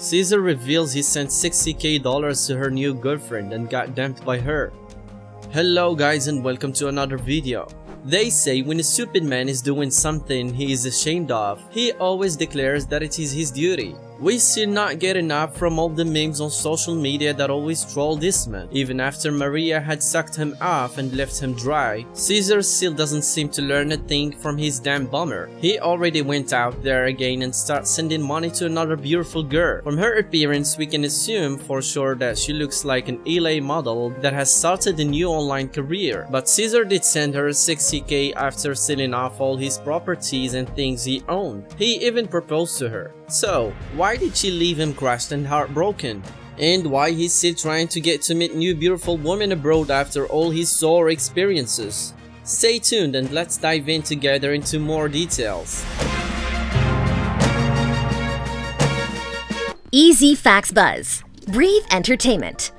Caesar reveals he sent 60k dollars to her new girlfriend and got dumped by her. Hello guys and welcome to another video. They say when a stupid man is doing something he is ashamed of, he always declares that it is his duty. We still not get enough from all the memes on social media that always troll this man. Even after Maria had sucked him off and left him dry, Caesar still doesn't seem to learn a thing from his damn bummer. He already went out there again and start sending money to another beautiful girl. From her appearance we can assume for sure that she looks like an LA model that has started a new online career. But Caesar did send her 60k after selling off all his properties and things he owned. He even proposed to her. So, why did she leave him crushed and heartbroken? And why he's still trying to get to meet new beautiful women abroad after all his sore experiences? Stay tuned and let's dive in together into more details. Easy Facts Buzz. Breathe Entertainment.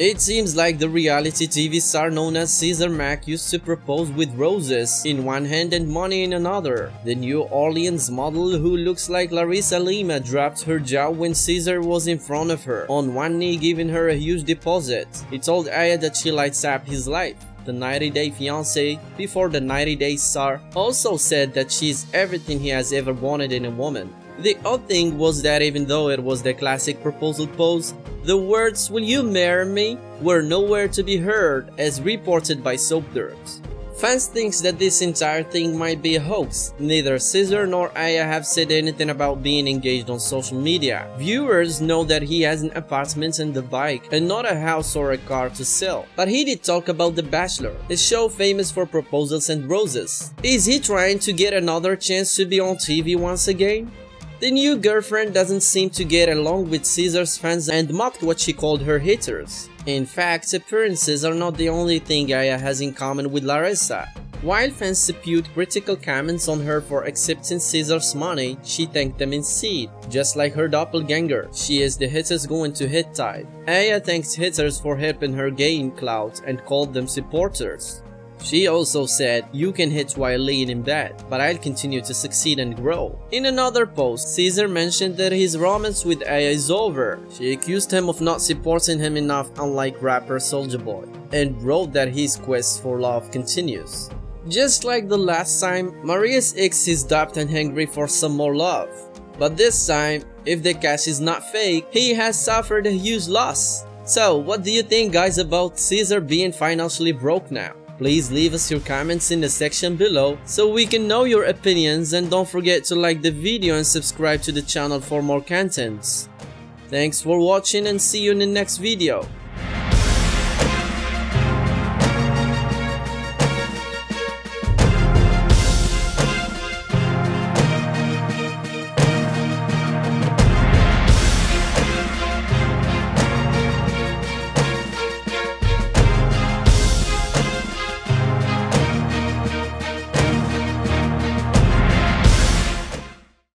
It seems like the reality TV star known as Caesar Mack used to propose with roses in one hand and money in another. The New Orleans model who looks like Larissa Lima dropped her jaw when Caesar was in front of her, on one knee giving her a huge deposit. He told Aya that she lights up his life. The 90 Day Fiancé, before the 90 Day star, also said that she's everything he has ever wanted in a woman. The odd thing was that even though it was the classic proposal pose, the words will you marry me were nowhere to be heard as reported by soapdirt. Fans thinks that this entire thing might be a hoax. Neither Caesar nor Aya have said anything about being engaged on social media. Viewers know that he has an apartment and a bike and not a house or a car to sell. But he did talk about The Bachelor, a show famous for proposals and roses. Is he trying to get another chance to be on TV once again? The new girlfriend doesn't seem to get along with Caesar's fans and mocked what she called her haters. In fact, appearances are not the only thing Aya has in common with Larissa. While fans spewed critical comments on her for accepting Caesar's money, she thanked them instead. Just like her doppelganger, she is the haters going to hit type. Aya thanks haters for helping her gain clout and called them supporters. She also said, you can hit while laying in bed, but I'll continue to succeed and grow. In another post, Caesar mentioned that his romance with Aya is over. She accused him of not supporting him enough unlike rapper Soulja Boy, and wrote that his quest for love continues. Just like the last time, Maria's ex is dubbed and hungry for some more love. But this time, if the cash is not fake, he has suffered a huge loss. So, what do you think guys about Caesar being financially broke now? Please leave us your comments in the section below so we can know your opinions and don't forget to like the video and subscribe to the channel for more contents. Thanks for watching and see you in the next video.